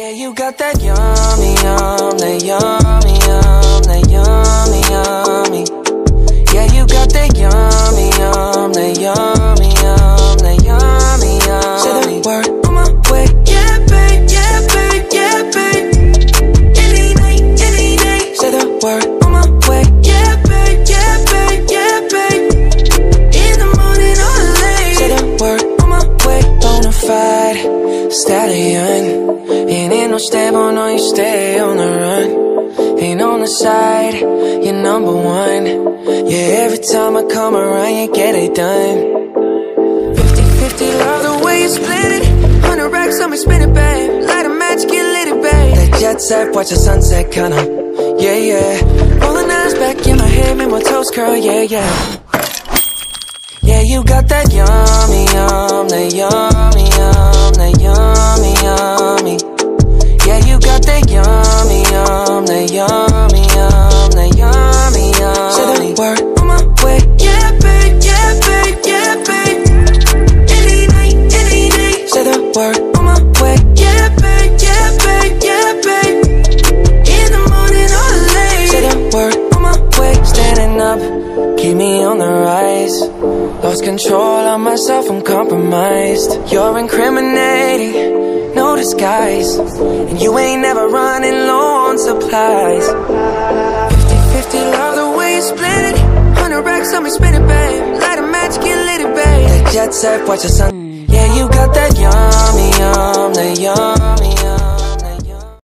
Yeah, you got that yummy, yum, that yummy, yum, that yummy, yummy. Yeah, you got that yummy, yum, that yummy, yum, that yummy, yummy. Say the word on my way. Yeah, babe, yeah, babe, yeah, babe. Any night, any day. Say the word on my way. Yeah, babe, yeah, babe, yeah, babe. In the morning or late. Say the word on my way. Bonafide stallion. Stable, no, you stay on the run. Ain't on the side, you're number one. Yeah, every time I come around, you get it done. 50 50, love the way you split it. 100 racks on me, spin it, babe. Light a match, get lit, it, babe. That jet set, watch the sunset, kinda. Yeah, yeah. Rolling eyes back in my head, make my toes curl, yeah, yeah. Yeah, you got that yummy, yum, that yummy, yum, that yummy, yummy. Say the word on my way. Yeah, babe, yeah, babe, yeah, babe. Any night, any day. Say the word on my way. Yeah, babe, yeah, babe, yeah, babe. In the morning or late. Say the word on my way. Standing up, keep me on the rise. Lost control of myself, I'm compromised. You're incriminating, disguise. And you ain't never running low on supplies. 50 50, love the way you split it. 100 racks on me, spin it, babe. Light a match, get lit, it, babe. That jet set, watch the sun. Yeah, you got that yum.